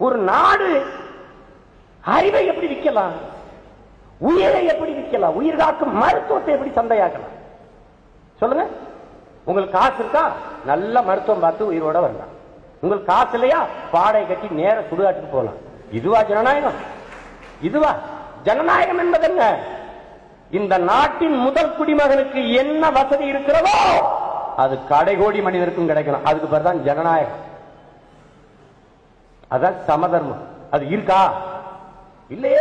ஒரு நாடு அறிவை எப்படி விற்கலாம்? உயிரை எப்படி விற்கலாம்? உயிர் காக்கும் மருத்துவத்தை எப்படி சந்தையாக்கலாம்? சொல்லுங்க. உங்களுக்கு காசு இருக்கா? நல்ல மருத்துவம் பார்த்து உயிரோட வரலாம். உங்களுக்கு காசு இல்லையா? பாடை கட்டி நேர சுடுகாட்டுக்கு போகலாம். இதுவா ஜனநாயகம்? இதுவா? ஜனநாயகம் என்பது என்ன இந்த நாட்டின் முதல் குடிமகனுக்கு என்ன வசதி இருக்கிறதோ அது கடைகோடி மனிதருக்கும் கிடைக்கணும். அதுக்கு பேர் தான் ஜனநாயகம். அதான் சமதர்மம். அது இருக்கா? இல்லையே.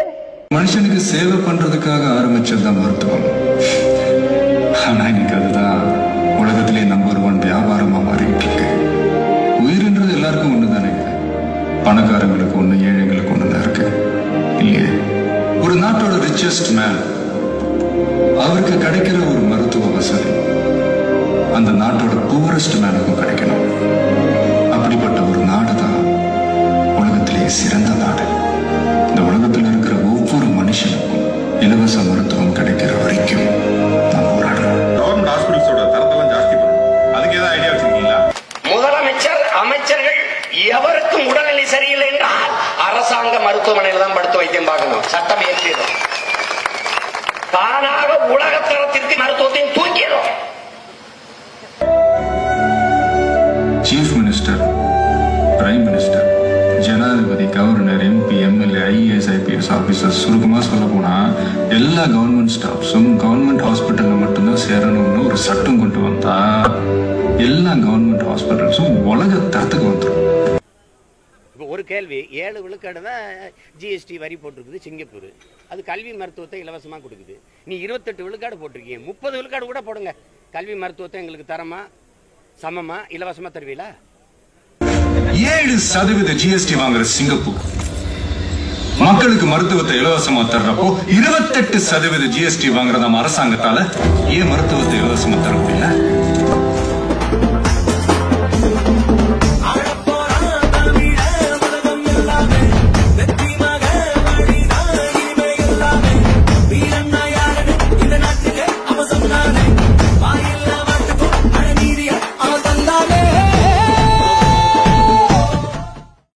மனுஷனுக்கு சேவை பண்றதுக்காக ஆரம்பிச்சதுதான் மருத்துவம். ஆனா இன்னைக்கு அதுதான். உலகத்திலே நம்பர் ஒன் வியாபாரமா மாறிட்டு இருக்கு. உயிர்ன்றது எல்லாருக்கும் ஒண்ணுதானே? பணக்காரங்களுக்கு ஒண்ணு ஏழைங்களுக்கு ஒண்ணுதான் இருக்கு. இல்லையே. ஒரு நாட்டோட ரிச்சஸ்ட் மேன் அவருக்கு கிடைக்கிற ஒரு மருத்துவ வசதி அந்த நாட்டோட புவரஸ்ட் மேனுக்கும் கிடைக்கணும். சிறந்த நாடு இந்த உலகத்தில் இருக்கிற ஒவ்வொரு மனுஷனுக்கும் இலவச மருத்துவம் கிடைக்கிற வரைக்கும் நான் போராடுறேன். கவர்மெண்ட் ஹாஸ்பிட்டல்ஸோட தரத்தெல்லாம் ஜாஸ்தி பண்ணணும் அதுக்கு ஏதாவது ஐடியா வச்சிருக்கீங்களா? முதலமைச்சர் அமைச்சர்கள் எவருக்கும் உடல்நிலை சரியில்லை என்றால் அரசாங்க மருத்துவமனையில் தான் படுத்து வைத்தியம் பார்க்கணும். சட்டம் இயற்றியதும் தானாக உலக தரத்திற்கு மருத்துவத்தையும் தூக்கிடும். ஐஏஎஸ் ஐபிஎஸ் ஆபீசர்ஸ் சுருக்கமா சொல்ல போனா எல்லா கவர்மெண்ட் ஸ்டாஃப்ஸும் கவர்மெண்ட் ஹாஸ்பிட்டல்ல மட்டும்தான் சேரணும்னு ஒரு சட்டம் கொண்டு வந்தா எல்லா கவர்மெண்ட் ஹாஸ்பிட்டல்ஸும் உலக தரத்துக்கு வந்துடும் இப்போ ஒரு கேள்வி ஏழு விழுக்காடு தான் ஜிஎஸ்டி வரி போட்டிருக்குது சிங்கப்பூர். அது கல்வி மருத்துவத்தை இலவசமாக கொடுக்குது. நீ இருபத்தெட்டு விழுக்காடு போட்டிருக்கீங்க முப்பது விழுக்காடு கூட போடுங்க. கல்வி மருத்துவத்தை எங்களுக்கு தரமா சமமா இலவசமாக தருவீங்களா ஏழு சதவீத ஜிஎஸ்டி வாங்குற சிங்கப்பூர். மக்களுக்கு மருத்துவத்தை இலவசமா தர்றப்போ இருபத்தெட்டு சதவீத ஜிஎஸ்டி வாங்குற நம்ம அரசாங்கத்தால ஏன் மருத்துவத்தை இலவசமா தர முடியல?